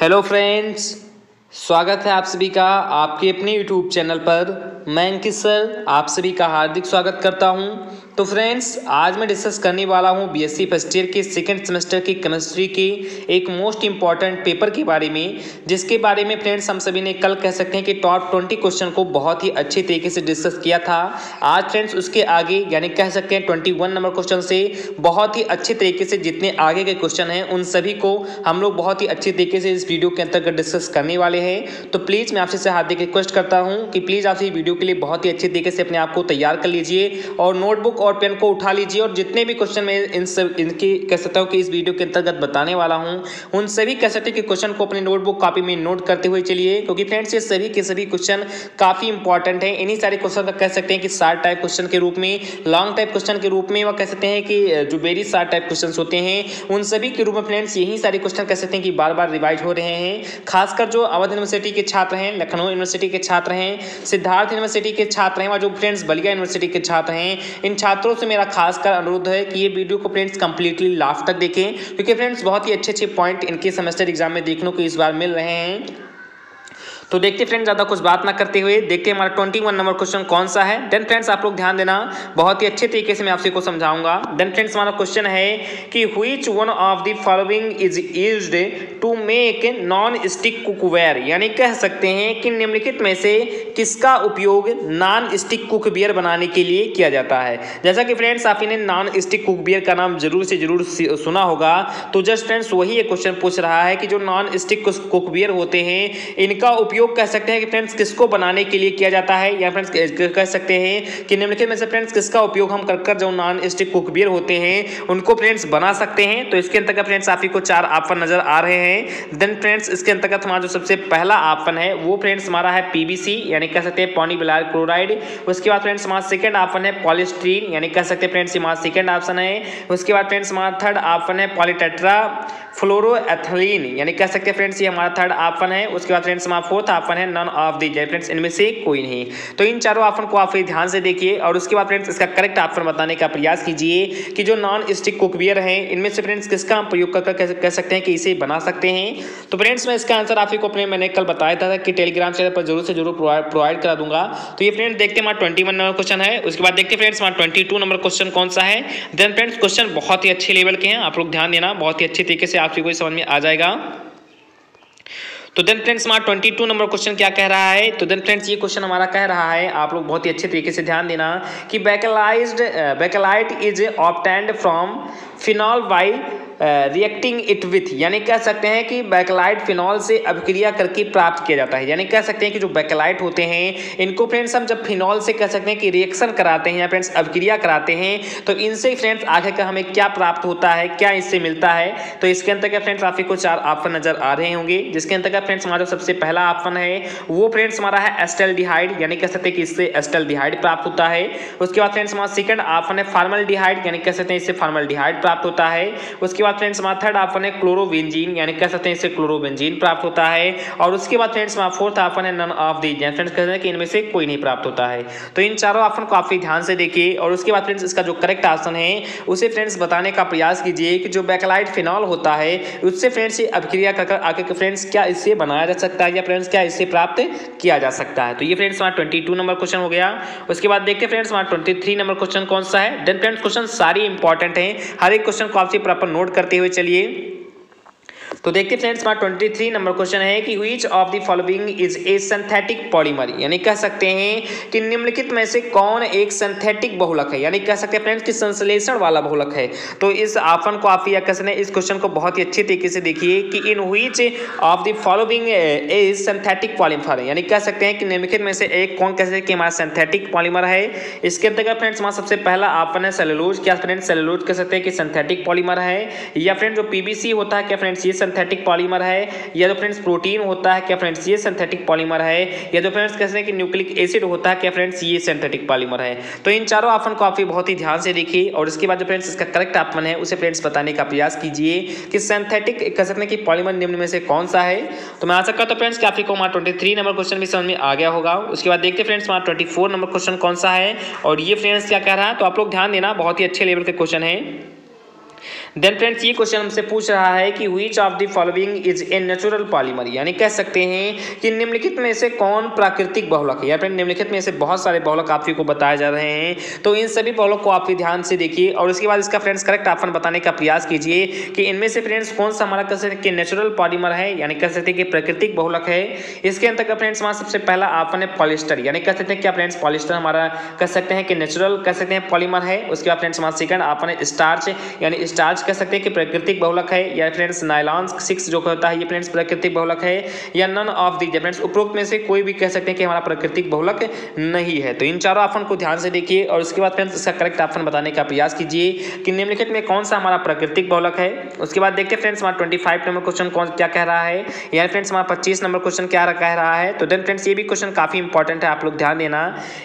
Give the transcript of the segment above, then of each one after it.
Hello friends, स्वागत है आप सभी का आपके अपने यूट्यूब चैनल पर। मैं अंकित सर, आप सभी का हार्दिक स्वागत करता हूँ। तो फ्रेंड्स आज मैं डिस्कस करने वाला हूँ बीएससी फ़र्स्ट ईयर के सेकंड सेमेस्टर की केमिस्ट्री के एक मोस्ट इंपॉर्टेंट पेपर के बारे में, जिसके बारे में फ्रेंड्स हम सभी ने कल कह सकते हैं कि टॉप ट्वेंटी क्वेश्चन को बहुत ही अच्छे तरीके से डिस्कस किया था। आज फ्रेंड्स उसके आगे, यानी कह सकते हैं ट्वेंटी वन नंबर क्वेश्चन से बहुत ही अच्छे तरीके से जितने आगे के क्वेश्चन हैं, उन सभी को हम लोग बहुत ही अच्छे तरीके से इस वीडियो के अंतर्गत डिस्कस करने वाले हैं। तो प्लीज़ मैं आपसे हार्दिक रिक्वेस्ट करता हूँ कि प्लीज़ आप वीडियो के लिए बहुत ही अच्छे तरीके से अपने आप को तैयार कर लीजिए और नोटबुक और पेन को उठा लीजिए और जितने भी क्वेश्चन मैं इन सब, इनकी कह सकता हूँ कि इस वीडियो के अंतर्गत बताने वाला हूँ, उन सभी कह सकते के क्वेश्चन को अपनी नोटबुक कॉपी में नोट करते हुए चलिए, क्योंकि फ्रेंड्स ये सभी के सभी क्वेश्चन काफ़ी इंपॉर्टेंट है। इन्हीं सारे क्वेश्चन का कह सकते हैं कि शार्ट टाइप क्वेश्चन के रूप में लॉन्ग टाइप क्वेश्चन के रूप में व कह सकते हैं कि जो वेरी शार्ट टाइप क्वेश्चन होते हैं, उन सभी के रूप में फ्रेंड्स यही सारे क्वेश्चन कह सकते हैं कि बार बार रिवाइज हो रहे हैं। खासकर जो अवध यूनिवर्सिटी के छात्र हैं, लखनऊ यूनिवर्सिटी के छात्र हैं, सिद्धार्थ यूनिवर्सिटी के छात्र हैं व जो फ्रेंड्स बलिया यूनिवर्सिटी के छात्र हैं, इन छात्रों से मेरा खासकर अनुरोध है कि ये वीडियो को फ्रेंड्स कंप्लीटली लास्ट तक देखें, क्योंकि फ्रेंड्स बहुत ही अच्छे अच्छे पॉइंट इनके सेमेस्टर एग्ज़ाम में देखने को इस बार मिल रहे हैं। तो देखते फ्रेंड्स ज़्यादा कुछ बात ना करते हुए देखते हमारा ट्वेंटी वन नंबर क्वेश्चन कौन सा है? देन फ्रेंड्स आप लोग ध्यान देना, बहुत ही अच्छे तरीके से मैं आपसे को समझाऊँगा। देन फ्रेंड्स हमारा क्वेश्चन है कि which one of the following is use to make non stick cookware यानी कह सकते हैं कि निम्नलिखित में से किसका उपयोग नॉन स्टिक कुकवेयर बनाने के लिए किया जाता है? जैसा कि फ्रेंड्स आप इन्हें नॉन स्टिक कुकवेयर का नाम ज़रूर से ज़रूर सुना होगा। तो जस्ट फ्रेंड्स वही एक क्वेश्चन पूछ रहा है कि जो नॉन स्टिक कुकवेयर होते हैं, इनका उपयोग उपयोग कह सकते हैं कि फ्रेंड्स किसको बनाने के लिए किया जाता है? या फ्रेंड्स कह सकते हैं कि निम्नलिखित में से फ्रेंड्स किसका उपयोग हम कर कर जो नॉन स्टिक कुकबियर होते हैं, उनको फ्रेंड्स बना सकते हैं। तो इसके अंतर्गत फ्रेंड्स आप ही को चार ऑप्शन नज़र आ रहे हैं। देन फ्रेंड्स इसके अंतर्गत हमारा जो सबसे पहला ऑप्शन है, वो फ्रेंड्स हमारा है पीबीसी यानी कह सकते हैं पॉनी बिलार क्लोराइड। उसके बाद फ्रेंड्स हमारा सेकंड ऑप्शन है पॉलिस्ट्रीन, यानी कह सकते हैं फ्रेंड्स हमारा सेकंड ऑप्शन है। उसके बाद फ्रेंड्स हमारा थर्ड ऑप्शन है पॉलीटेट्रा फ्लोरोएथिलीन, यानी कह सकते हैं फ्रेंड्स ये हमारा थर्ड ऑप्शन है। उसके बाद फ्रेंड्स हमारा फोर्थ ऑप्शन है नन ऑफ़ दी जय फ्रेंड्स इनमें से कोई नहीं। तो इन चारों ऑप्शन को आप ध्यान से देखिए, और उसके बाद फ्रेंड्स इसका करेक्ट ऑप्शन बताने का प्रयास कीजिए कि जो नॉन स्टिक कुकवियर है, इनमें से फ्रेंड्स किसका हम प्रयोग कर कह सकते हैं कि इसे बना सकते हैं? तो फ्रेंड्स मैं इसका आंसर आप ही को अपने, मैंने कल बताया था कि टेलीग्राम चैनल पर ज़रूर से ज़रूर प्रोवाइड करा दूँगा। तो ये फ्रेंड्स देखते हैं हमारा ट्वेंटी नंबर क्वेश्चन है। उसके बाद देखते फ्रेंड्स हमारा ट्वेंटी नंबर क्वेश्चन कौन सा है? देन फ्रेंड्स क्वेश्चन बहुत ही अच्छे लेवल के हैं। आप लोग ध्यान देना, बहुत ही अच्छे तरीके से आप को समझ में आ जाएगा। तो देन फ्रेंड्स हमारा ट्वेंटी टू नंबर क्वेश्चन क्या कह रहा है? तो देन फ्रेंड्स ये क्वेश्चन हमारा कह रहा है, आप लोग बहुत ही अच्छे तरीके से ध्यान देना कि बैकलाइज bakelite is obtained from phenol by reacting it with यानी कह सकते हैं कि बैकलाइट फिनॉल से अभिक्रिया करके प्राप्त किया जाता है। यानी कह सकते हैं कि जो बैकलाइट होते हैं, इनको फ्रेंड्स हम जब फिनॉल से कह सकते हैं कि रिएक्शन कराते हैं या फ्रेंड्स अभिक्रिया कराते हैं तो इनसे फ्रेंड्स का हमें क्या प्राप्त होता है, क्या इससे मिलता है? तो इसके अंतर्गत फ्रेंड्स आपको चार ऑप्शन नज़र आ रहे होंगे, जिसके अंतर्गत फ्रेंड्स हमारा सबसे पहला ऑप्शन है, वो फ्रेंड्स हमारा है एस्टल यानी कह सकते हैं कि इससे एस्टल प्राप्त होता है। उसके बाद फ्रेंड्स हमारा सेकंड ऑप्शन है फार्मल यानी कह सकते हैं इससे फार्मल प्राप्त होता है। उसके बाद बाद फ्रेंड्स हमारा थर्ड ऑप्शन है क्लोरोबेंजीन यानी कह सकते हैं इससे क्लोरोबेंजीन प्राप्त होता है। और उसके बाद फ्रेंड्स हमारा फोर्थ ऑप्शन है नन ऑफ़ दी फ्रेंड्स कहते हैं कि इनमें से कोई नहीं प्राप्त होता है। तो इन चारों ऑप्शन को काफ़ी ध्यान से देखिए। और उसके बाद फ्रेंड्स, इसका जो करेक्ट ऑप्शन है, उसे फ्रेंड्स बताने का प्रयास कीजिए कि जो बैकलाइट फिनॉल होता है, उससे फ्रेंड्स ये अभिक्रिया कर आगे के फ्रेंड्स, क्या इससे बनाया जा सकता है या फ्रेंड्स, क्या इससे प्राप्त किया जा सकता है? तो ये फ्रेंड्स हमारा ट्वेंटी नंबर क्वेश्चन हो गया। उसके बाद देखते हैं फ्रेंड्स हमारा ट्वेंटी नंबर क्वेश्चन कौन सा है? देन फ्रेंड्स, क्वेश्चन सारी इंपॉर्टेंट है। हर एक क्वेश्चन को आपसे प्रॉपर नोट करते हुए चलिए। तो देखते फ्रेंड्स, हमारा 23 नंबर क्वेश्चन है कि which of the following is a synthetic polymer यानी कह सकते हैं कि निम्नलिखित में से कौन एक सिंथेटिक बहुलक है? यानी कह सकते हैं फ्रेंड्स कि संश्लेषण वाला बहुलक है। तो इस ऑप्शन को आप या कह इस क्वेश्चन को बहुत ही अच्छे तरीके से देखिए कि इन which of the following is synthetic polymer यानी कह सकते हैं कि निम्नलिखित में से एक कौन कह सकते हैं कि हमारा सिंथेटिक पॉलीमर है। इसके अंतर्गत फ्रेंड्स, हमारा सबसे पहला ऑप्शन है सेलुलोज क्या फ्रेंड्स सेलुलोज कह सकते हैं कि सिंथेटिक पॉलीमर है। या फ्रेंड जो पीबीसी होता है, क्या फ्रेंड्स, ये सिंथेटिक पॉलीमर है। या जो फ्रेंड्स प्रोटीन होता है, क्या फ्रेंड्स ये सिंथेटिक पॉलीमर है? या जो फ्रेंड्स कहते हैं कि न्यूक्लिक एसिड होता है, क्या फ्रेंड्स ये सिंथेटिक पॉलीमर है? तो इन चारों ऑप्शन को आप बहुत ही ध्यान से देखिए और इसके बाद जो फ्रेंड्स इसका करेक्ट ऑप्शन है, उसे फ्रेंड्स बताने का प्रयास कीजिए कि सिंथेटिक कह सकते हैं कि पॉलीमर निम्न में से कौन सा है। तो मैं आशा करता हूँ फ्रेंड्स कि आपको हमारा ट्वेंटी नंबर क्वेश्चन भी समझ में आ गया होगा। उसके बाद देखते फ्रेंड्स हमारा ट्वेंटी नंबर क्वेश्चन कौन सा है? और ये फ्रेंड्स क्या कह रहा है? तो आप लोग ध्यान देना, बहुत ही अच्छे लेवल के क्वेश्चन है। देन फ्रेंड्स ये क्वेश्चन हमसे पूछ रहा है कि which of the following is a natural polymer यानी कह सकते हैं कि निम्नलिखित में से कौन प्राकृतिक बहुलक है? या फिर निम्नलिखित में से बहुत सारे बहुलक आप को बताए जा रहे हैं। तो इन सभी बहुलक को आप भी ध्यान से देखिए और इसके बाद इसका फ्रेंड्स करेक्ट ऑप्शन बताने का प्रयास कीजिए कि इनमें से फ्रेंड्स कौन सा हमारा कह सकते कि नेचुरल पॉलीमर है? यानी कह सकते हैं कि प्राकृतिक बहुलक है। इसके अंतर्गत फ्रेंड्स हमारा सबसे पहला ऑप्शन है पॉलिस्टर यानी कह सकते हैं क्या फ्रेंड्स पॉलिस्टर हमारा कह सकते हैं कि नेचुरल कह सकते हैं पॉलीमर है। उसके बाद फ्रेंड्स हमारा सेकंड ऑप्शन है स्टार्च यानी स्टार्च कह सकते हैं कि प्राकृतिक बहुलक है, या फ्रेंड्स नाइलॉन सिक्स जो होता है, ये फ्रेंड्स प्राकृतिक बहुलक है, या नन ऑफ़ दी फ्रेंड्स उपरोक्त में से कोई भी कह सकते हैं कि हमारा प्राकृतिक बहुलक नहीं है। तो इन चारों ऑप्शन को ध्यान से देखिए, और उसके बाद फ्रेंड्स इसका करेक्ट ऑप्शन बताने का प्रयास कीजिए कि निम्नलिखित में कौन सा हमारा प्राकृतिक बहुलक है। उसके बाद देखते हैं फ्रेंड्स हमारा ट्वेंटी नंबर क्वेश्चन कौन, क्या कह रहा है? यानी फ्रेंड्स हमारा पच्चीस नंबर क्वेश्चन क्या कह रहा है? तो देन फ्रेंड्स ये भी क्वेश्चन काफ़ी इंपॉर्टेंट है, आप लोग ध्यान देना।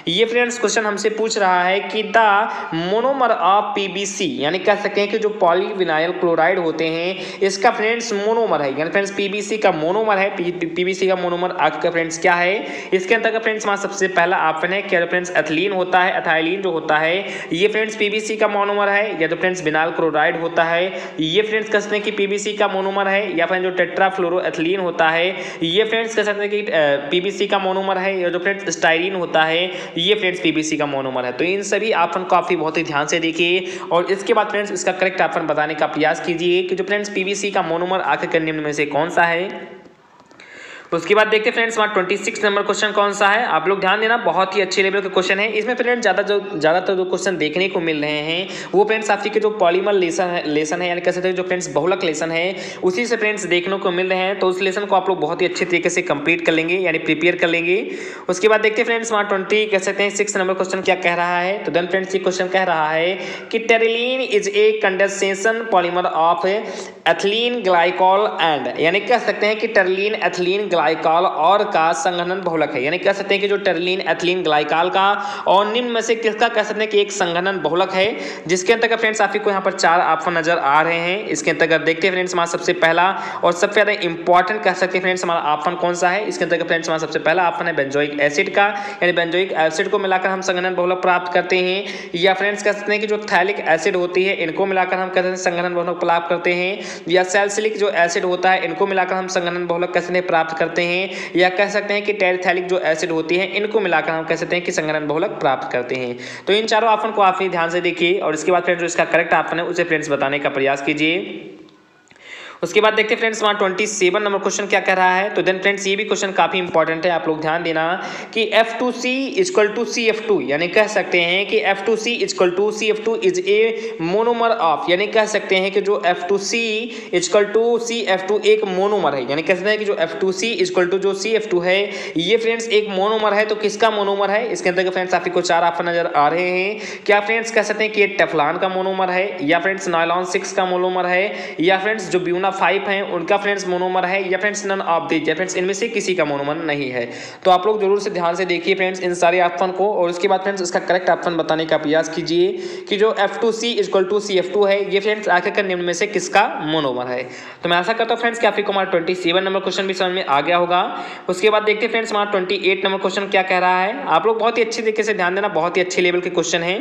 ये फ्रेंड्स क्वेश्चन हमसे पूछ रहा है कि द मोनोमर ऑफ़ पीबीसी यानी कह सकते हैं कि जो पॉलीविनाइल क्लोराइड होते हैं। इसका फ्रेंड्स मोनोमर है। यानी फ्रेंड्स पीबीसी का मोनोमर है। पीबीसी का मोनोमर आपका फ्रेंड्स क्या है? इसके अंतर्गत फ्रेंड्स हमारा सबसे पहला ऑप्शन है क्या फ्रेंड्स एथिलीन होता है एथाइलिन जो होता है, ये फ्रेंड्स पीबीसी का मोनोमर है। या तो फ्रेंड्स बिनाल क्लोराइड होता है। ये फ्रेंड्स कह सकते हैं कि पीबीसी का मोनोमर है। या फिर जो टेट्राफ्लोरोएथिलीन होता है, ये फ्रेंड्स कह सकते हैं कि पीबीसी का मोनोमर है। या जो फ्रेंड्स स्टाइरिन होता है, ये फ्रेंड्स पीबीसी का मोनोमर है। तो इन सभी ऑप्शन को आप बहुत ही ध्यान से देखिए। और इसके बाद फ्रेंड्स इसका करेक्ट ऑप्शन बताने का प्रयास कीजिए कि जो फ्रेंड्स पीवीसी का मोनोमर आखिरकार निम्न में से कौन सा है? उसके बाद देखते फ्रेंड्स वहाँ ट्वेंटी सिक्स नंबर क्वेश्चन कौन सा है? आप लोग ध्यान देना, बहुत ही अच्छे लेवल का क्वेश्चन है। इसमें फ्रेंड्स ज़्यादा जो, ज़्यादातर जो क्वेश्चन देखने को मिल रहे हैं, वो फ्रेंड्स आपके के जो पॉलीमर लेसन है लेसन है, यानी कह सकते हैं जो फ्रेंड्स बहुलक लेसन है, उसी से फ्रेंड्स देखने को मिल रहे हैं। तो उस लेसन को आप लोग बहुत ही अच्छे तरीके से कंप्लीट कर लेंगे, यानी प्रिपेयर कर लेंगे। उसके बाद देखते फ्रेंड्स वहाँ ट्वेंटी कह सकते हैं सिक्स नंबर क्वेश्चन क्या कह रहा है? तो देन फ्रेंड्स ये क्वेश्चन कह रहा है कि terylene is a condensation polymer of ethylene glycol and यानी कह सकते हैं कि टेरलीन एथलीन ग्लाइकॉल और का संघनन बहुलक है। यानी कह सकते हैं कि जो टेरलिन एथिलीन ग्लाइकाल का और निम्न में से किसका कह सकते हैं कि एक संघनन बहुलक है। जिसके अंतर्गत फ्रेंड्स आपको यहाँ पर चार ऑप्शन नज़र आ रहे हैं। इसके अंतर्गत देखते हैं फ्रेंड्स हमारा सबसे पहला और सबसे ज़्यादा इंपॉर्टेंट कह सकते हैं फ्रेंड्स हमारा ऑप्शन कौन सा है? इसके अंतर्गत फ्रेंड्स हमारा सबसे पहला ऑप्शन है बेंजोइक एसिड का। यानी बेंजोइक एसिड को मिलाकर हम संघनन बहुलक प्राप्त करते हैं। या फ्रेंड्स कह सकते हैं कि जो थैलिक एसिड होती है, इनको मिलाकर हम कहते हैं संघनन बहुलक प्राप्त करते हैं। या सेल्सिलिक जो एसिड होता है, इनको मिलाकर हम संघनन बहुलक कैसे प्राप्त करते हैं या कह सकते हैं कि टेरिथैलिक जो एसिड होती है, इनको मिलाकर हम कह सकते हैं कि संग्रहण बहुलक प्राप्त करते हैं। तो इन चारों ऑप्शन को आप ध्यान से देखिए और इसके बाद फ्रेंड्स जो इसका करेक्ट ऑप्शन है उसे फ्रेंड्स बताने का प्रयास कीजिए। उसके बाद देखते हैं फ्रेंड्स वहाँ ट्वेंटी सेवन नंबर क्वेश्चन क्या कह रहा है? तो देन फ्रेंड्स ये भी क्वेश्चन काफ़ी इंपॉर्टेंट है, आप लोग ध्यान देना कि F two C equal to C F two यानी कह सकते हैं कि F two C equal to C F two is a monomer of यानी कह सकते हैं कि जो F two C equal to C F two एक मोनोमर है, यानी कह सकते हैं कि जो F two C equal to जो सी एफ़ टू है, ये फ्रेंड्स एक मोनोमर है तो किसका मोनोमर है? इसके अंदर फ्रेंड्स आपको चार ऑप्शन नज़र आ रहे हैं। क्या फ्रेंड्स कह सकते हैं कि टेफलान का मोनोमर है, या फ्रेंड्स नायलॉन सिक्स का मोनोमर है, या फ्रेंड्स जो ब्यूना फाइव है, उनका फ्रेंड्स मोनोमर है, या फ्रेंड्स नन ऑफ़ दीज या फ्रेंड्स इनमें से किसी का मोनोमर नहीं है। तो आप लोग ज़रूर से ध्यान से देखिए फ्रेंड्स इन सारे ऑप्शन को, और उसके बाद फ्रेंड्स इसका करेक्ट ऑप्शन बताने का प्रयास कीजिए कि जो F two C equal to C F two है, ये फ्रेंड्स आखिरकार निम्न में से किसका मोनोमर है। तो मैं आशा करता हूँ फ्रेंड्स कि आपको हमारा ट्वेंटी सेवन नंबर क्वेश्चन भी समझ में आ गया होगा। उसके बाद देखते फ्रेंड्स हमारा ट्वेंटी एट नंबर क्वेश्चन क्या कह रहा है। आप लोग बहुत ही अच्छी तरीके से ध्यान देना, बहुत ही अच्छे लेवल के क्वेश्चन है।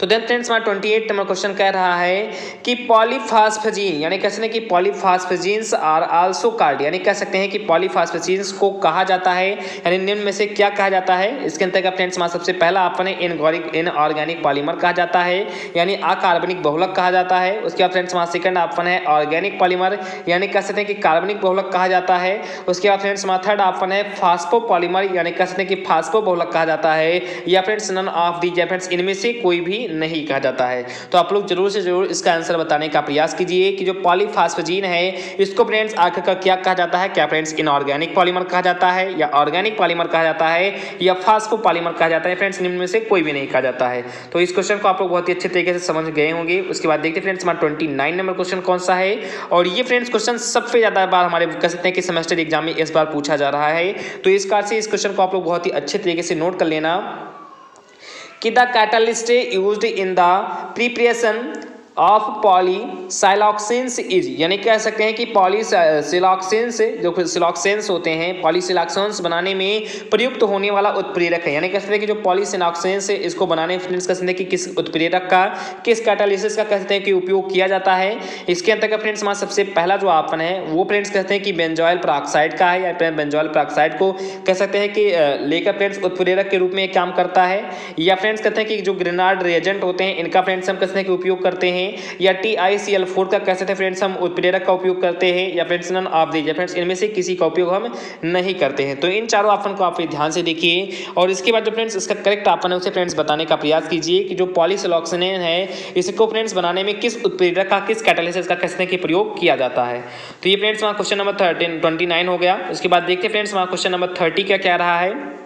तो देन फ्रेंड्स हमारा ट्वेंटी एट नंबर क्वेश्चन कह रहा है कि पॉलीफास्फजीन यानी कह सकते हैं कि पॉलीफास्फजीन्स आर आल्सो कार्ड यानी कह सकते हैं कि पॉलीफास्फजीन्स को कहा जाता है, यानी निम्न में से क्या कहा जाता है? इसके अंतर्गत फ्रेंड्स हमारा सबसे पहला है इनगोरिक इन ऑर्गेनिक पॉलीमर कहा जाता है, यानी अकार्बनिक बहुलक कहा जाता है। उसके बाद फ्रेंड्स हमारा सेकंड ऑप्शन है ऑर्गेनिक पॉलीमर यानी कह सकते हैं कि कार्बनिक बहुलक कहा जाता है। उसके बाद फ्रेंड्स हमारा थर्ड ऑप्शन है फास्फो पॉलीमर यानी कह सकते हैं कि फास्फो बहुलक कहा जाता है। या friends none of the friends इनमें से कोई भी नहीं कहा जाता है। तो आप लोग ज़रूर से ज़रूर इसका आंसर बताने का प्रयास कीजिए कि जो पॉलीफास्फजीन है, इसको फ्रेंड्स आखिर क्या कहा जाता है? क्या फ्रेंड्स इनऑर्गेनिक पॉलीमर कहा जाता है या ऑर्गेनिक पॉलीमर कहा जाता है या फास्फो पॉलीमर कहा जाता है? फ्रेंड्स निम्न में से कोई भी नहीं कहा जाता है। तो इस क्वेश्चन को आप लोग बहुत ही अच्छे तरीके से समझ गए होंगे। उसके बाद देखते फ्रेंड्स हमारा ट्वेंटी नंबर क्वेश्चन कौन सा है? और ये फ्रेंड्स क्वेश्चन सबसे ज़्यादा बार हमारे कह सकते हैं कि सेमेस्टर एग्ज़ाम में इस बार पूछा जा रहा है। तो इस कार से इस क्वेश्चन को आप लोग बहुत ही अच्छे तरीके से नोट कर लेना। The catalyst used in the preparation of polysiloxanes is यानी कह सकते हैं कि पॉलीसिलॉक्सेंस जो सिलॉक्सेंस होते हैं पॉलीसिलॉक्सेंस बनाने में प्रयुक्त होने वाला उत्प्रेरक है। यानी कह सकते हैं कि जो पॉलीसिलॉक्सेंस इसको बनाने फ्रेंड्स कह सकते हैं कि किस उत्प्रेरक का, किस कैटालिसिस का कहते हैं कि उपयोग किया जाता है। इसके अंतर्गत फ्रेंड्स हमारा सबसे पहला जो आपन है, वो फ्रेंड्स कहते हैं कि बेंजॉयल प्राक्साइड का है, या फिर बेंजॉयल प्राक्साइड को कह सकते हैं कि लेकर फ्रेंड्स उत्प्रेरक के रूप में काम करता है। या फ्रेंड्स कहते हैं कि जो ग्रेनाड रिएजेंट होते हैं, इनका फ्रेंड्स हम कहते हैं कि उपयोग करते हैं। हैं या T I C L four का कह सकते हैं फ्रेंड्स हम उत्प्रेरक का उपयोग करते हैं या फ्रेंड्स नन ऑफ़ दीजिए। फ्रेंड्स इनमें से किसी का उपयोग हम नहीं करते हैं। तो इन चारों ऑप्शन को आप ध्यान से देखिए। और इसके बाद जो फ्रेंड्स इसका करेक्ट ऑप्शन है, उसे फ्रेंड्स बताने का प्रयास कीजिए कि जो पॉलीसलॉक्सन है, इसको फ्रेंड्स बनाने में किस उत्प्रेरक का, किस कैटालिसिस का कहते हैं प्रयोग किया जाता है। तो ये फ्रेंड्स वहाँ question number thirteen twenty nine हो गया। उसके बाद देखते फ्रेंड्स वहाँ क्वेश्चन नंबर थर्टी क्या क्या रहा है।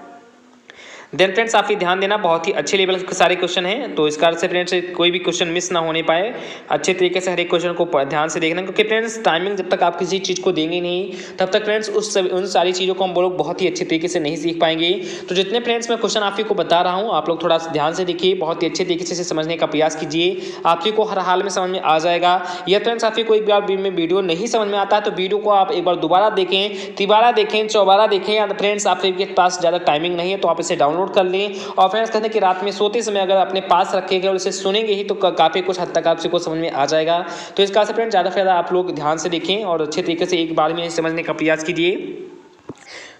देन फ्रेंड्स आप ध्यान देना, बहुत ही अच्छे लेवल के सारे क्वेश्चन हैं तो इस कारण से फ्रेंड्स कोई भी क्वेश्चन मिस ना होने पाए। अच्छे तरीके से हर एक क्वेश्चन को ध्यान से देखना, क्योंकि फ्रेंड्स टाइमिंग जब तक आप किसी चीज़ को देंगे नहीं, तब तक फ्रेंड्स उस उन सारी चीज़ों को हम लोग बहुत ही अच्छे तरीके से नहीं सीख पाएँगे। तो जितने फ्रेंड्स मैं क्वेश्चन आप ही को बता रहा हूँ, आप लोग थोड़ा सा ध्यान से देखिए, बहुत ही अच्छे तरीके से समझने का प्रयास कीजिए। आप ही को हर हाल में समझ में आ जाएगा। या फ्रेंड्स आप ही को एक बार वीडियो नहीं समझ में आता तो वीडियो को आप एक बार दोबारा देखें, तिबारा देखें, चौबारा देखें, या फ्रेंड्स आपके पास ज़्यादा टाइमिंग नहीं है तो आप इसे डाउनलोड कर लें और फ्रेंड्स कहते हैं कि रात में सोते समय अगर अपने पास रखेंगे और उसे सुनेंगे ही तो काफ़ी कुछ हद तक आपसे समझ में आ जाएगा। तो इसका से फ्रेंड ज़्यादा फ़ायदा आप लोग ध्यान से देखें और अच्छे तरीके से एक बार में समझने का प्रयास कीजिए।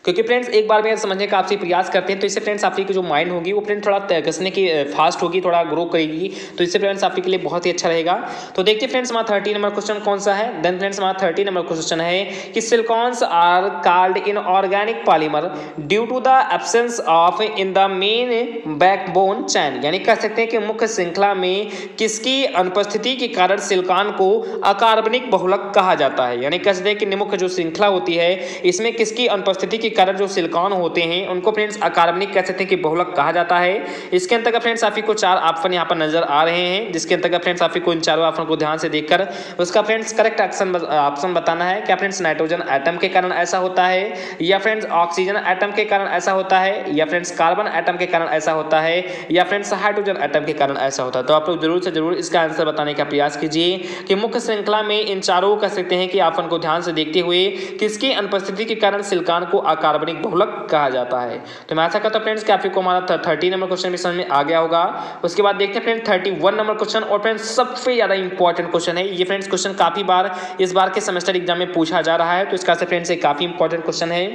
क्योंकि फ्रेंड्स एक बार में समझने का आपसे प्रयास करते हैं तो इससे फ्रेंड्स आपकी जो माइंड होगी, वो फ्रेंड थोड़ा कसने की फास्ट होगी, थोड़ा ग्रो करेगी। तो इससे फ्रेंड्स आपके लिए बहुत ही अच्छा रहेगा। तो देखते फ्रेंड्स हमारा थर्टी नंबर क्वेश्चन कौन सा है? देन फ्रेंड्स हमारा थर्टी नंबर क्वेश्चन है कि silicones are called inorganic polymer due to the absence of in the main backbone chain यानी कह सकते हैं कि मुख्य श्रृंखला में किसकी अनुपस्थिति के कारण सिलिकॉन को अकार्बनिक बहुलक कहा जाता है। यानी कह सकते हैं कि मुख्य जो श्रृंखला होती है, इसमें किसकी अनुपस्थिति के कारण जो सिलिकॉन होते हैं, उनको फ्रेंड्स अकार्बनिक कह सकते हैं कि बहुलक कहा जाता है। इसके अंतर्गत फ्रेंड्स आप को चार ऑप्शन यहाँ पर नज़र आ रहे हैं। जिसके अंतर्गत फ्रेंड्स आप को इन चारों ऑप्शन को ध्यान से देखकर उसका फ्रेंड्स करेक्ट ऑप्शन ऑप्शन बताना है। क्या फ्रेंड्स नाइट्रोजन एटम के कारण ऐसा होता है? या फ्रेंड्स ऑक्सीजन एटम के कारण ऐसा होता है? या फ्रेंड्स कार्बन एटम के कारण ऐसा होता है? या फ्रेंड्स हाइड्रोजन एटम के कारण ऐसा होता है? तो आप लोग ज़रूर से ज़रूर इसका आंसर बताने का प्रयास कीजिए कि मुख्य श्रृंखला में इन चारों कह सकते हैं कि ऑप्शन को ध्यान से देखते हुए किसकी अनुपस्थिति के कारण सिलिकॉन को अकार्बनिक बहुलक कहा जाता है। तो मैं ऐसा करता हूँ फ्रेंड्स कि आपको हमारा थर्टी नंबर क्वेश्चन भी समझ में आ गया होगा। उसके बाद देखते हैं friends thirty one number question और फ्रेंड्स सबसे ज़्यादा इंपॉर्टेंट क्वेश्चन है। ये फ्रेंड्स क्वेश्चन काफ़ी बार, इस बार के सेमेस्टर एग्ज़ाम में पूछा जा रहा है। तो इसका फ्रेंड्स एक काफ़ी इंपॉर्टेंट क्वेश्चन है।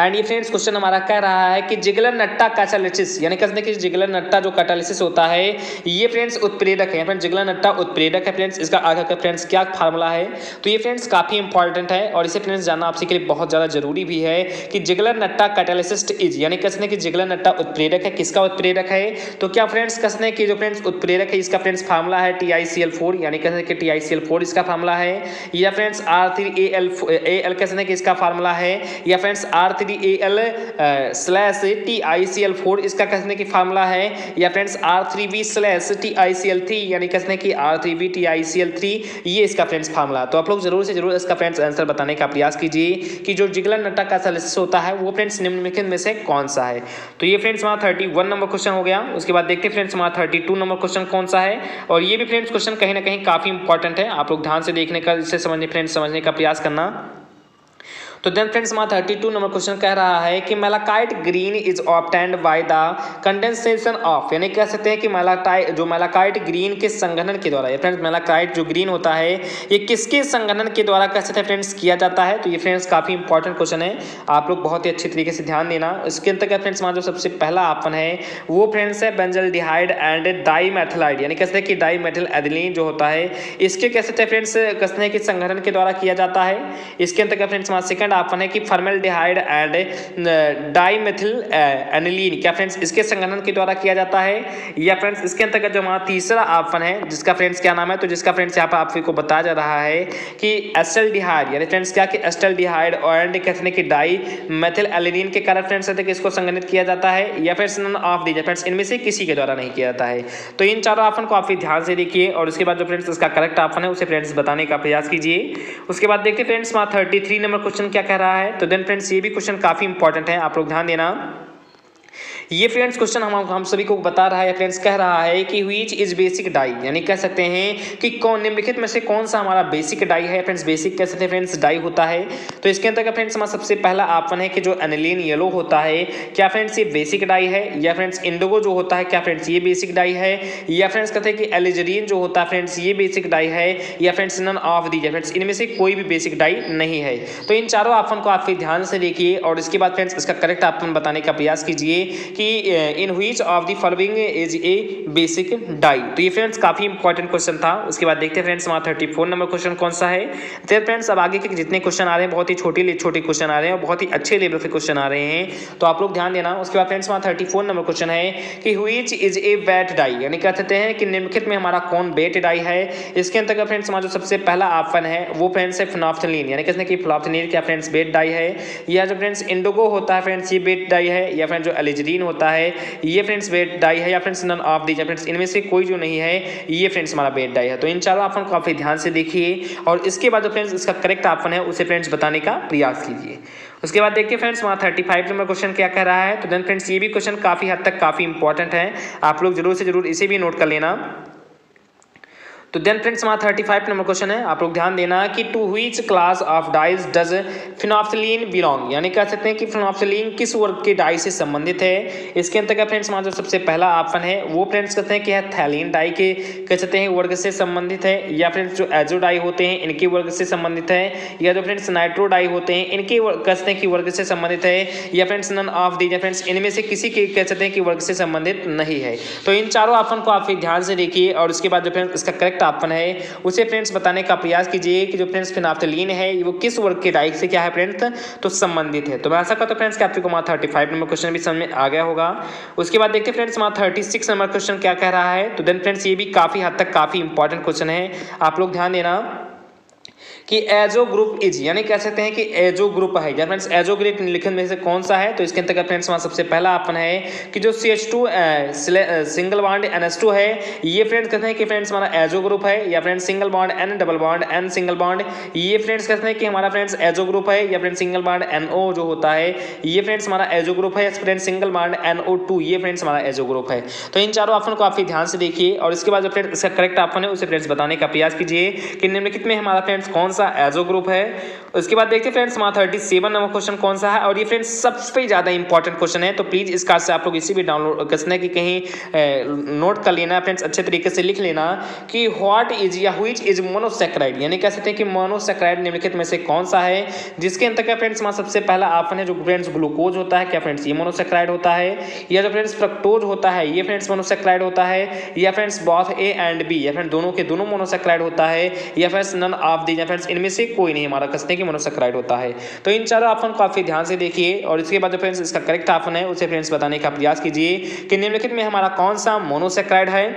एंड ये फ्रेंड्स क्वेश्चन हमारा कह रहा है कि जिगलर नट्टा कैटालिसिस यानी कहते हैं कि जिगलर नट्टा जो कैटालिसिस होता है, ये फ्रेंड्स उत्प्रेरक है। फ्रेंड्स जिगलर नट्टा उत्प्रेरक है फ्रेंड्स इसका आगे का फ्रेंड्स क्या फार्मूला है? तो ये फ्रेंड्स काफ़ी इंपॉर्टेंट है और इसे फ्रेंड्स जानना आपसे के लिए बहुत ज़्यादा ज़रूरी भी है कि जिगलर नट्टा कैटालिसिस्ट इज़ यानी कहते हैं कि जिगलर नट्टा उत्प्रेरक है। किसका उत्प्रेरक है? तो क्या फ्रेंड्स कहते हैं कि जो फ्रेंड्स उत्प्रेरक है, इसका फ्रेंड्स फार्मूला है T I C L four यानी कहते हैं कि T I C L four इसका फार्मूला है। या फ्रेंड्स आर एल कहते हैं कि इसका फार्मूला है? या friends R three A L slash T I C L four इसका कहने की फार्मूला है। या friends R three B slash T I C L three यानी कहते हैं कि R three B T I C L three ये इसका फ्रेंड्स फार्मूला तो आप लोग ज़रूर से ज़रूर इसका फ्रेंड्स आंसर बताने का प्रयास कीजिए कि जो जिगलर नट्टा का सलिस होता है, वो फ्रेंड्स निम्नलिखित में से कौन सा है? तो ये फ्रेंड्स हमारा थर्टी वन नंबर क्वेश्चन हो गया। उसके बाद देखते फ्रेंड्स हमारा थर्टी टू नंबर क्वेश्चन कौन सा है। और ये भी फ्रेंड्स क्वेश्चन कहीं ना कहीं काफ़ी इंपॉर्टेंट है। आप लोग ध्यान से देखने का इसे समझने फ्रेंड्स समझने का प्रयास करना। तो देन फ्रेंड्स हमारा थर्टी टू नंबर क्वेश्चन कह रहा है कि malachite green is obtained by the condensation of यानी कह सकते हैं कि मेलाटाइट जो मेलाकाइट ग्रीन के संगठन के द्वारा फ्रेंड्स मेलाकाइट जो ग्रीन होता है, ये किसके संगठन के द्वारा कह सकते हैं फ्रेंड्स किया जाता है? तो ये फ्रेंड्स काफ़ी इंपॉर्टेंट क्वेश्चन है। आप लोग बहुत ही अच्छे तरीके से ध्यान देना। इसके अंतर्गत फ्रेंड्स हमारा जो सबसे पहला आपन है, वो फ्रेंड्स है benzaldehyde and di methylide यानी कहते हैं कि डाई मेथल एदिलीन जो होता है, इसके कह सकते हैं फ्रेंड्स कहते हैं कि संगठन के द्वारा किया जाता है। इसके अंतर्गत फ्रेंड्स हमारा सेकंड ऑप्शन है कि फॉर्मेल्डिहाइड एंड डाईमेथिल एनिलीन क्या फ्रेंड्स इसके संगठन के द्वारा किया जाता है? या फ्रेंड्स इसके अंतर्गत जो हमारा तीसरा ऑप्शन है, जिसका फ्रेंड्स क्या नाम है तो जिसका फ्रेंड्स यहाँ पर आपको बताया जा रहा है कि एस्टल डिहाइड यानी फ्रेंड्स क्या कि एस्टल डिहाइड एंड कहते हैं कि डाई मेथिल एलिलीन के कारण फ्रेंड्स कहते कि इसको संगठित किया जाता है? या फिर ऑफ़ दीजिए फ्रेंड्स इनमें से किसी के द्वारा नहीं किया जाता है। तो इन चारों ऑप्शन को आप ध्यान से देखिए, और उसके बाद जो फ्रेंड्स इसका करेक्ट ऑप्शन है, उसे फ्रेंड्स बताने का प्रयास कीजिए। उसके बाद देखिए फ्रेंड्स वहाँ थर्टी थ्री नंबर क्वेश्चन क्या कह रहा है? तो देन फ्रेंड्स ये भी क्वेश्चन काफ़ी इंपॉर्टेंट है। आप लोग ध्यान देना। ये फ्रेंड्स क्वेश्चन हम हम सभी को बता रहा है फ्रेंड्स कह रहा है कि व्हिच इज़ बेसिक डाई यानी कह सकते हैं कि कौन, निम्नलिखित में से कौन सा हमारा बेसिक डाई है? फ्रेंड्स बेसिक कह सकते हैं फ्रेंड्स डाई होता है। तो इसके अंतर्गत फ्रेंड्स हमारा सबसे पहला आपन है कि जो एनिलीन येलो होता है, क्या फ्रेंड्स ये बेसिक डाई है? या फ्रेंड्स इंडोगो जो होता है, क्या फ्रेंड्स ये बेसिक डाई है? या फ्रेंड्स कहते हैं कि एलिजरीन जो होता है फ्रेंड्स ये बेसिक डाई है? या friends none of the friends इनमें से कोई भी बेसिक डाई नहीं है। तो इन चारों आपन को आप ध्यान से देखिए और इसके बाद फ्रेंड्स इसका करेक्ट आपन बताने का प्रयास कीजिए कि इन which of the following is a basic dye तो ये फ्रेंड्स काफ़ी इंपॉर्टेंट क्वेश्चन था। उसके बाद देखते हैं फ्रेंड्स हमारा थर्टी फोर नंबर क्वेश्चन कौन सा है? तो फ्रेंड्स अब आगे के जितने क्वेश्चन आ रहे हैं, बहुत ही छोटे छोटे क्वेश्चन आ रहे हैं और बहुत ही अच्छे लेवल के क्वेश्चन आ रहे हैं। तो आप लोग ध्यान देना। उसके बाद फ्रेंड्स हमारा थर्टी फोर नंबर क्वेश्चन है कि which is a vat dye यानी कह सकते हैं कि निम्नलिखित में हमारा कौन बेट डाई है? इसके अंतर्गत फ्रेंड्स हमारा जो सबसे पहला ऑप्शन है, वो फ्रेंड्स है फिनॉफ्थलीन यानी कहते हैं कि फिनॉफ्थलीन क्या फ्रेंड्स बेट डाई है? या जो फ्रेंड्स इंडोगो होता है फ्रेंड्स ये बेट डाई है? या फ्रेंड्स जो एलिजरीन होता है, ये फ्रेंड्स बेट डाई है, या friends none of these friends इनमें से कोई जो नहीं है, ये फ्रेंड्स हमारा बेट डाई है। तो इन चारों ऑप्शन को काफ़ी ध्यान से देखिए, और इसके बाद जो फ्रेंड्स इसका करेक्ट ऑप्शन है, उसे फ्रेंड्स बताने का प्रयास कीजिए। उसके बाद देखिए फ्रेंड्स वहाँ थर्टी फाइव नंबर क्वेश्चन क्या कह रहा है तो देन फ्रेंड्स ये भी क्वेश्चन काफ़ी हद तक काफ़ी इंपॉर्टेंट है। आप लोग ज़रूर से ज़रूर इसे भी नोट कर लेना। तो देन फ्रेंड्स हमारा थर्टी फाइव नंबर क्वेश्चन है। आप लोग ध्यान देना कि to which class of dyes does phenolphthalein belong यानी कह सकते हैं कि फिनॉफ्थलीन किस वर्ग के डाई से संबंधित है? इसके अंतर्गत फ्रेंड्स हमारा जो सबसे पहला ऑप्शन है, वो फ्रेंड्स कहते हैं कि है थैलीन डाई के, कह सकते हैं, वर्ग से संबंधित है, या फ्रेंड्स जो एजो डाई होते हैं, इनके वर्ग से संबंधित है, या जो फ्रेंड्स नाइट्रो डाई होते हैं, इनके कह सकते हैं कि वर्ग से संबंधित है, या friends none of the friends इनमें से किसी के, कह सकते हैं कि वर्ग से संबंधित नहीं है। तो इन चारों ऑप्शन को आप ध्यान से देखिए, और उसके बाद जो फ्रेंड्स इसका करेक्ट ऑप्शन है। उसे फ्रेंड्स बताने का प्रयास कीजिए कि जो फ्रेंड्स फिनाफ्थलीन है वो किस वर्ग के डाइक से क्या है फ्रेंड्स? तो संबंधित है। तो मैं ऐसा करता हूँ फ्रेंड्स कि आपको थर्टी फाइव नंबर क्वेश्चन भी समझ में आ गया होगा। उसके बाद देखते फ्रेंड्स वहाँ थर्टी सिक्स नंबर क्वेश्चन क्या कह रहा है। तो देन फ्रेंड्स ये भी काफ़ी हद तक काफ़ी इंपॉर्टेंट क्वेश्चन है। आप लोग ध्यान देना। कि एजो ग्रुप इज़ यानी कह सकते हैं कि एजो ग्रुप है। या फ्रेंड्स एजो ग्रुप निम्नलिखित में से कौन सा है? तो इसके अंतर्गत फ्रेंड्स वहाँ सबसे पहला अपन है कि जो C H two single bond N S two है, ये फ्रेंड्स कहते हैं कि फ्रेंड्स हमारा एजो ग्रुप है, या friends single bond N double bond N single bond ये फ्रेंड्स कहते हैं कि हमारा फ्रेंड्स एजो ग्रुप है, या friends single bond N O जो होता है, ये फ्रेंड्स हमारा एजो ग्रुप है friends single bond N O two ये फ्रेंड्स हमारा एजो ग्रुप है। तो इन चारों ऑप्शन को काफ़ी ध्यान से देखिए, और इसके बाद जो फ्रेंड्स इसका करेक्ट ऑप्शन है, उसे फ्रेंड्स बताने का प्रयास कीजिए कि निम्नलिखित में हमारा फ्रेंड्स कौन सा एजो ग्रुप है। उसके बाद देखते हैं फ्रेंड्स हमारा थर्टी सेवन नंबर क्वेश्चन कौन सा है? और ये फ्रेंड्स सबसे ज़्यादा इंपॉर्टेंट क्वेश्चन है। तो प्लीज़ इस कार्ड से आप लोग इसी भी डाउनलोड करना है कि कहीं नोट कर लेना फ्रेंड्स अच्छे तरीके से लिख लेना कि व्हाट इज़ या हुईच इज़ मोनोसेक्राइड यानी कह सकते हैं कि मोनोसेक्राइड निम्नलिखित में से कौन सा है? जिसके अंतर्गत फ्रेंड्स हमारा सबसे पहला ऑप्शन है जो फ्रेंड्स ग्लूकोज होता है, क्या फ्रेंड्स ये मोनोसेक्राइड होता है? या जो फ्रेंड्स फ्रक्टोज होता है, ये फ्रेंड्स मोनोसेक्राइड होता है? या friends both A and B या फ्रेंड्स दोनों के दोनों मोनोसेक्राइड होता है? या फ्रेंड्स नन ऑफ़ दी या फ्रेंड्स इनमें से कोई नहीं हमारा कसते कि मोनोसक्राइड होता है। तो इन चारों ऑप्शन को काफ़ी ध्यान से देखिए और इसके बाद जो फ्रेंड्स इसका करेक्ट ऑप्शन है उसे फ्रेंड्स बताने का प्रयास कीजिए कि निम्नलिखित में हमारा कौन सा मोनोसेक्राइड है?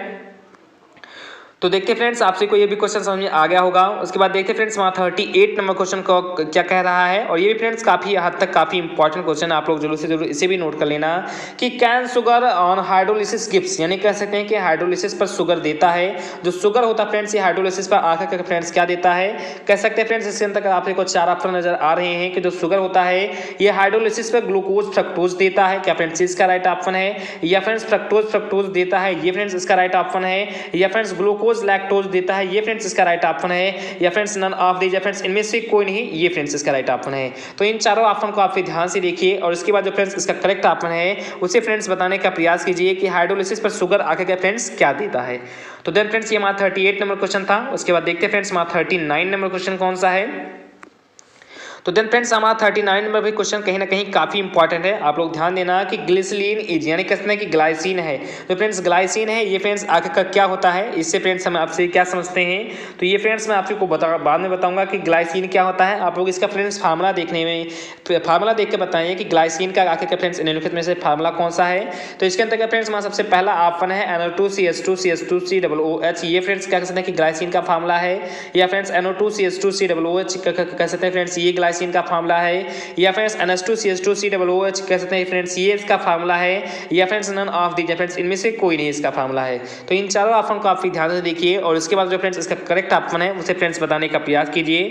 तो देखते फ्रेंड्स आपसे को भी क्वेश्चन समझ में आ गया होगा। उसके बाद देखते फ्रेंड्स वहाँ थर्टी एट नंबर क्वेश्चन को क्या कह रहा है। और ये भी फ्रेंड्स काफ़ी हद तक काफ़ी इंपॉर्टेंट क्वेश्चन आप लोग ज़रूर से ज़रूर इसे भी नोट कर लेना कि cane sugar on hydrolysis gives यानी कह सकते हैं कि हाइड्रोलिसिस पर शुगर देता है। जो शुगर होता है फ्रेंड्स ये हाइड्रोलिसिस पर आकर फ्रेंड्स क्या देता है? कह सकते हैं फ्रेंड्स इसके अंदर आपके चार ऑप्शन नज़र आ रहे हैं कि जो शुगर होता है, ये हाइड्रोलिसिस पर ग्लूकोज फ्रक्टोज देता है। क्या फ्रेंड्स इसका राइट ऑप्शन है? या फ्रेंड्स फ्रक्टोज फ्रक्टोज देता है? ये फ्रेंड्स इसका राइट ऑप्शन है। या फ्रेंड्स ग्लूकोज लैक्टोज देता है, ये फ्रेंड्स इसका राइट ऑप्शन है। या friends none of these friends इनमें से कोई नहीं, ये फ्रेंड्स इसका राइट ऑप्शन है। तो इन चारों ऑप्शन को आप ध्यान से देखिए, और इसके बाद जो फ्रेंड्स इसका करेक्ट ऑप्शन है, उसे फ्रेंड्स बताने का प्रयास कीजिए कि हाइड्रोलिसिस पर शुगर आके का फ्रेंड्स क्या देता है। तो देन फ्रेंड्स ये हमारा थर्टी नंबर क्वेश्चन था। उसके बाद देखते हैं फ्रेंड्स हमारा थर्टी नंबर क्वेश्चन कौन सा है? तो देन फ्रेंड्स हमारा थर्टी नाइन नंबर भी क्वेश्चन कहीं ना कहीं काफ़ी इंपॉर्टेंट है। आप लोग ध्यान देना कि ग्लिसलिन इज़ यानी कहते हैं कि ग्लाइसिन है। तो फ्रेंड्स ग्लाइसिन है, ये फ्रेंड्स आगे का क्या होता है? इससे फ्रेंड्स हम आपसे क्या समझते हैं? तो ये फ्रेंड्स मैं आपको बता, बाद में बताऊँगा कि ग्लाइसिन क्या होता है। आप लोग इसका फ्रेंड्स फार्मूला देखने में फार्मूला देख के बताइए कि ग्लाइसिन का आगे का फ्रेंड्स निम्नलिखित में से फार्मूला कौन सा है? तो इसके अंतर्गत फ्रेंड्स हमारा सबसे पहला ऑप्शन है N O two C S two C S two C double O H ये फ्रेंड्स क्या कहते हैं कि ग्लाइसिन का फार्मूला है? या friends N O two C S two C double O H कह सकते हैं फ्रेंड्स ये ग्लाइसिन ग्लाइसिन का फार्मूला है। या friends N S two C S two C double O H कह सकते हैं फ्रेंड्स ये इसका फार्मूला है। या friends none of the friends इनमें से कोई नहीं इसका फार्मूला है। तो इन चारों ऑप्शन को काफ़ी ध्यान से देखिए, और उसके बाद जो फ्रेंड्स इसका करेक्ट ऑप्शन है, उसे फ्रेंड्स बताने का प्रयास कीजिए।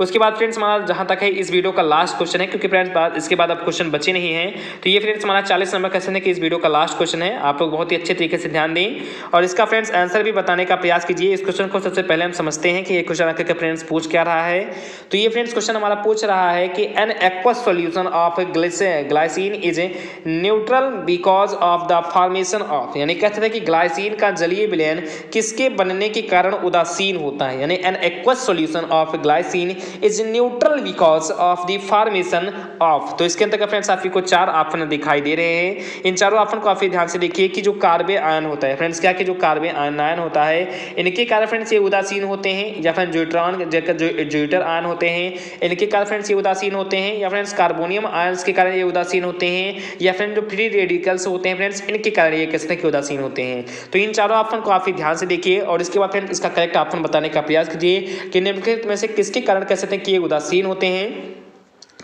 उसके बाद फ्रेंड्स हमारा जहाँ तक है, इस वीडियो का लास्ट क्वेश्चन है, क्योंकि फ्रेंड्स बाद, इसके बाद अब क्वेश्चन बचे नहीं है। तो ये फ्रेंड्स हमारा चालीस नंबर क्वेश्चन है कि इस वीडियो का लास्ट क्वेश्चन है। आप लोग बहुत ही अच्छे तरीके से ध्यान दें। और इसका फ्रेंड्स आंसर भी बताने का प्रयास कीजिए। इस क्वेश्चन को सबसे पहले हम समझते हैं कि ये क्वेश्चन आकर के फ्रेंड्स पूछ क्या रहा है। तो ये फ्रेंड्स क्वेश्चन हमारा पूछ रहा है कि an aqueous solution of glycine is neutral because of the formation of यानी कहते हैं कि ग्लाइसिन का जलीय विलयन किसके बनने के कारण उदासीन होता है, यानी an aqueous solution of glycine is neutral because of the formation of तो इसके अंतर्गत फ्रेंड्स आपको चार ऑप्शन दिखाई दे रहे हैं। इन चारों ऑप्शन को काफ़ी ध्यान से देखिए कि जो कार्बे आयन होता है फ्रेंड्स क्या कि जो कार्बे आयन आयन होता है, इनके कारण फ्रेंड्स ये उदासीन होते हैं, या फिर ज्यूट्रॉन ज्यूटर आयन होते हैं, इनके कारण फ्रेंड्स ये उदासीन होते हैं, या फ्रेंड्स कार्बोनियम आयन्स के कारण ये उदासीन होते हैं, या फिर जो फ्री रेडिकल्स होते हैं फ्रेंड्स इनके कारण ये किस तरह के उदासीन होते हैं। तो इन चारों ऑप्शन को काफ़ी ध्यान से देखिए, और इसके बाद फ्रेंड्स इसका करेक्ट ऑप्शन बताने का प्रयास कीजिए कि निम्नलिखित में से किसके कारण कह सकते हैं कि ये उदासीन होते हैं।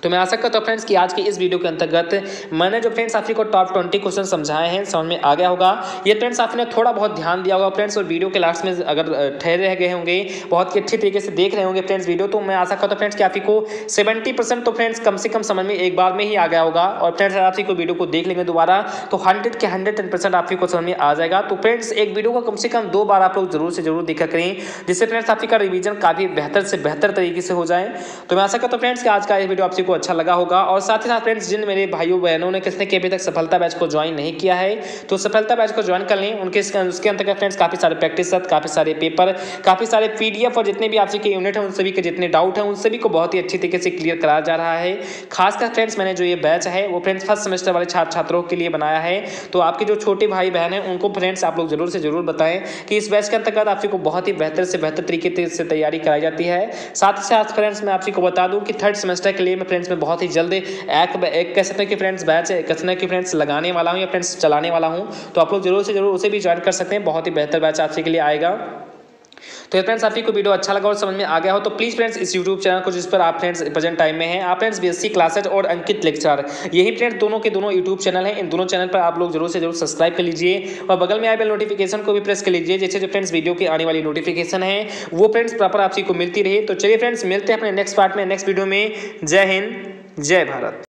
तो मैं आशा करता हूँ फ्रेंड्स कि आज की इस वीडियो के अंतर्गत मैंने जो फ्रेंड्स आपको टॉप ट्वेंटी क्वेश्चन समझाए हैं, समझ में आ गया होगा। ये फ्रेंड्स आपने थोड़ा बहुत ध्यान दिया होगा फ्रेंड्स और वीडियो के लास्ट में अगर ठहरे रह गए होंगे, बहुत ही अच्छी तरीके से देख रहे होंगे फ्रेंड्स वीडियो तो मैं आशा करता हूँ फ्रेंड्स कि आपको सेवेंटी तो फ्रेंड्स कम से कम समझ में एक बार में ही आ गया होगा और फ्रेंड्स आप को वीडियो को देख लेंगे दोबारा तो हंड्रेड के हंड्रेड टेन परसेंट आपको समझ में आ जाएगा। तो फ्रेंड्स एक वीडियो को कम से कम दो बार आप लोग ज़रूर से ज़रूर देखा करें, जिससे फ्रेंड्स आपका रिविजन काफ़ी बेहतर से बेहतर तरीके से हो जाए। तो मैं आशा करता हूँ फ्रेंड्स कि आज का ये वीडियो आपको अच्छा लगा होगा। और साथ ही साथ फ्रेंड्स जिन मेरे भाइयों, बहनों ने किसने कि अभी तक सफलता बैच को ज्वाइन नहीं किया है तो सफलता बैच को ज्वाइन कर लें। उनके उसके अंतर्गत फ्रेंड्स काफ़ी सारे प्रैक्टिस काफ़ी सारे पेपर काफ़ी सारे पीडीएफ और जितने भी आपके के यूनिट हैं, उन सभी के जितने डाउट हैं, उन सभी को बहुत ही अच्छी तरीके से क्लियर कराया जा रहा है। खासकर फ्रेंड्स मैंने जो ये बैच है, वो फ्रेंड्स फ़र्स्ट सेमेस्टर वाले छात्र छात्रों के लिए बनाया है। तो आपके जो छोटे भाई, बहन हैं, उनको फ्रेंड्स आप लोग ज़रूर से ज़रूर बताएँ कि इस बैच के अंतर्गत आपको बहुत ही बेहतर से बेहतर तरीके से तैयारी कराई जाती है। साथ ही साथ फ्रेंड्स मैं आपको बता दूँ कि थर्ड सेमेस्टर के लिए मैं में बहुत ही जल्द एक एक कह सकते हैं कि फ्रेंड्स बैच कह सकते हैं कि फ्रेंड्स लगाने वाला हूँ या फ्रेंड्स चलाने वाला हूँ तो आप लोग ज़रूर से ज़रूर उसे भी ज्वाइन कर सकते हैं। बहुत ही बेहतर बैच आपके लिए आएगा। तो फ्रेंड्स आपको वीडियो अच्छा लगा और समझ में आ गया हो तो प्लीज़ फ्रेंड्स इस यूट्यूब चैनल को जिस पर आप फ्रेंड्स प्रेजेंट टाइम में हैं, आप फ्रेंड्स बीएससी क्लासेज और अंकित लेक्चर यही फ्रेंड्स दोनों के दोनों यूट्यूब चैनल हैं, इन दोनों चैनल पर आप लोग ज़रूर से ज़रूर सब्सक्राइब कर लीजिए और बगल में आए बेल नोटिफिकेशन को भी प्रेस कर लीजिए, जैसे जो फ्रेंड्स वीडियो की आने वाली नोटिफिकेशन है, वो फ्रेंड्स प्रॉपर आपसी को मिलती रहे। तो चलिए फ्रेंड्स मिलते हैं अपने नेक्स्ट पार्ट में नेक्स्ट वीडियो में। जय हिंद, जय भारत।